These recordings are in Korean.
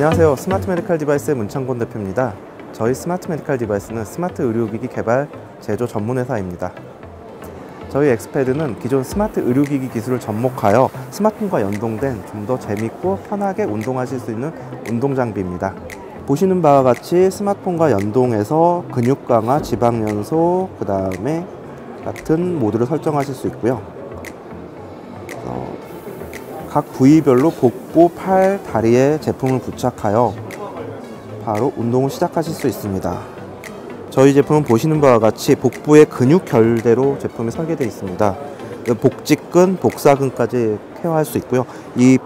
안녕하세요. 스마트 메디칼 디바이스의 문창곤 대표입니다. 저희 스마트 메디칼 디바이스는 스마트 의료기기 개발, 제조 전문 회사입니다. 저희 X-PAD는 기존 스마트 의료기기 기술을 접목하여 스마트폰과 연동된 좀 더 재밌고 편하게 운동하실 수 있는 운동 장비입니다. 보시는 바와 같이 스마트폰과 연동해서 근육 강화, 지방 연소, 그 다음에 같은 모드를 설정하실 수 있고요. 어, 각 부위별로 복부, 팔, 다리에 제품을 부착하여 바로 운동을 시작하실 수 있습니다. 저희 제품은 보시는 바와 같이 복부의 근육 결대로 제품이 설계되어 있습니다. 복직근, 복사근까지 케어할 수 있고요. 이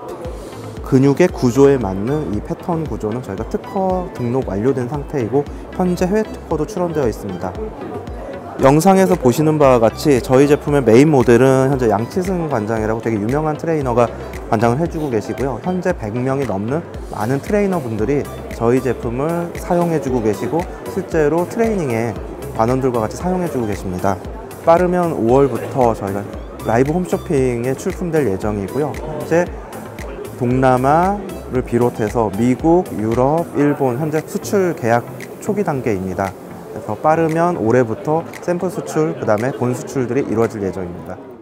근육의 구조에 맞는 이 패턴 구조는 저희가 특허 등록 완료된 상태이고 현재 해외 특허도 출원되어 있습니다. 영상에서 보시는 바와 같이 저희 제품의 메인 모델은 현재 양치승 관장이라고 되게 유명한 트레이너가 관장을 해주고 계시고요. 현재 100명이 넘는 많은 트레이너 분들이 저희 제품을 사용해주고 계시고 실제로 트레이닝에 관원들과 같이 사용해주고 계십니다. 빠르면 5월부터 저희가 라이브 홈쇼핑에 출품될 예정이고요. 현재 동남아를 비롯해서 미국, 유럽, 일본 현재 수출 계약 초기 단계입니다. 그래서 빠르면 올해부터 샘플 수출, 그 다음에 본 수출들이 이루어질 예정입니다.